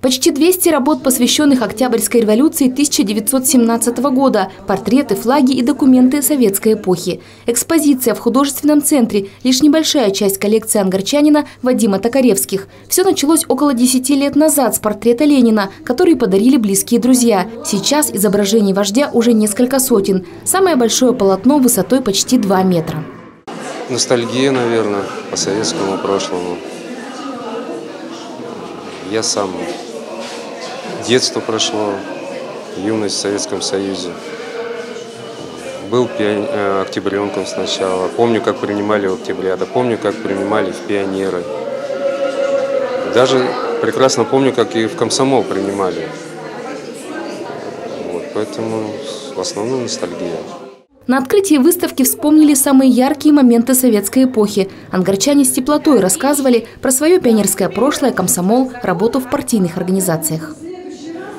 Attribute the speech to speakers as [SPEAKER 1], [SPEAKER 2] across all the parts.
[SPEAKER 1] Почти 200 работ, посвященных Октябрьской революции 1917 года, портреты, флаги и документы советской эпохи. Экспозиция в художественном центре – лишь небольшая часть коллекции ангарчанина Вадима Токаревских. Все началось около 10 лет назад с портрета Ленина, который подарили близкие друзья. Сейчас изображений вождя уже несколько сотен. Самое большое полотно высотой почти 2 метра.
[SPEAKER 2] Ностальгия, наверное, по советскому прошлому. Я сам Детство прошло, юность в Советском Союзе. Был пион... Э, октябренком сначала. Помню, как принимали в октябрята, помню, как принимали в пионеры. Даже прекрасно помню, как и в комсомол принимали. Вот, поэтому в основном ностальгия.
[SPEAKER 1] На открытии выставки вспомнили самые яркие моменты советской эпохи. Ангарчане с теплотой рассказывали про свое пионерское прошлое, комсомол, работу в партийных организациях.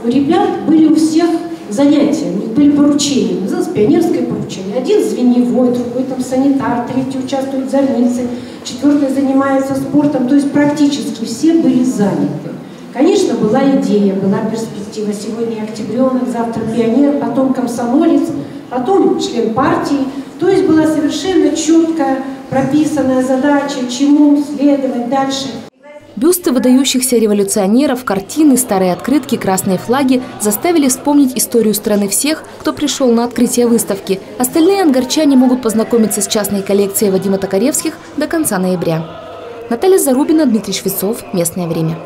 [SPEAKER 3] У ребят были у всех занятия, у них были поручения, называлось пионерское поручение. Один звеневой, другой там санитар, третий участвует в зорнице, четвертый занимается спортом, то есть практически все были заняты. Конечно, была идея, была перспектива. Сегодня октябренок, завтра пионер, потом комсомолец, потом член партии. То есть была совершенно четкая прописанная задача, чему следовать дальше.
[SPEAKER 1] Бюсты выдающихся революционеров, картины, старые открытки, красные флаги заставили вспомнить историю страны всех, кто пришел на открытие выставки. Остальные ангарчане могут познакомиться с частной коллекцией Вадима Токаревских до конца ноября. Наталья Зарубина, Дмитрий Швецов. Местное время.